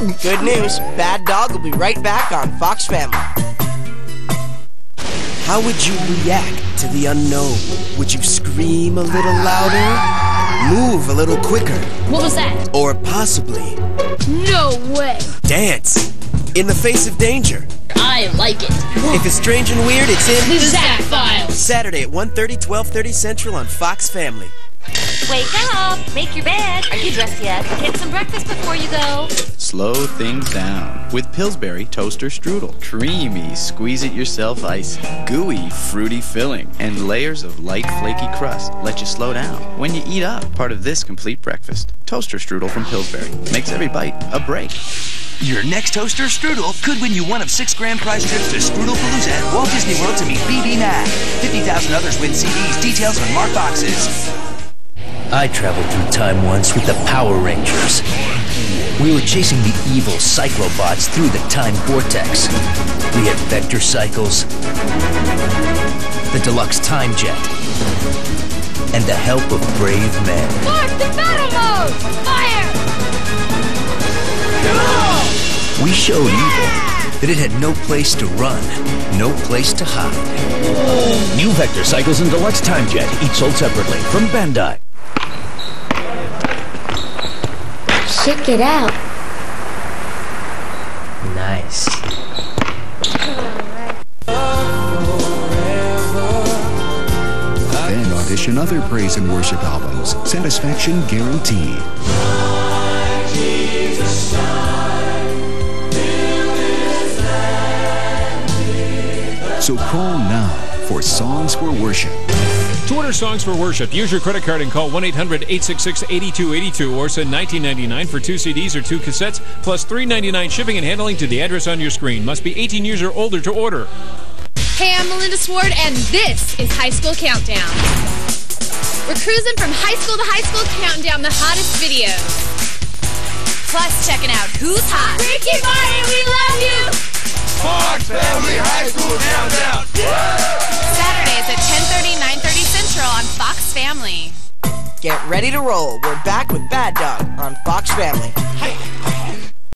Good news, Bad Dog will be right back on Fox Family. How would you react to the unknown? Would you scream a little louder? Move a little quicker? What was that? Or possibly No way. dance in the face of danger? I like it. If it's strange and weird, it's in The Zack Files. Saturday at 1.30, 12.30 Central on Fox Family. Wake up! Make your bed. Are you dressed yet? Get some breakfast before you go. Slow things down with Pillsbury Toaster Strudel. Creamy, squeeze it yourself icy. Gooey, fruity filling. And layers of light, flaky crust let you slow down when you eat up. Part of this complete breakfast. Toaster Strudel from Pillsbury. Makes every bite a break. Your next toaster strudel could win you one of six grand prize trips to Strudel-Palooza at Walt Disney World to meet BBMak. 50,000 others win CDs. Details on marked boxes. I traveled through time once with the Power Rangers. We were chasing the evil Cyclobots through the time vortex. We had vector cycles, the deluxe time jet, and the help of brave men. Mark the battle mode! Fire! We showed evil that it had no place to run, no place to hide. New Vector Cycles and Deluxe Time Jet, each sold separately from Bandai. Check it out. Nice. Then audition other praise and worship albums. Satisfaction guaranteed. So call now for Songs for Worship. To order songs for worship, use your credit card and call 1-800-866-8282 or send 19.99 for two CDs or two cassettes plus 3.99 shipping and handling to the address on your screen. Must be 18 years or older to order. Hey, I'm Melinda Sword, and this is High School Countdown. We're cruising from high school to high school, counting down the hottest videos. Plus, checking out who's hot. Ricky Martin, ready to roll. We're back with Bad Dog on Fox Family.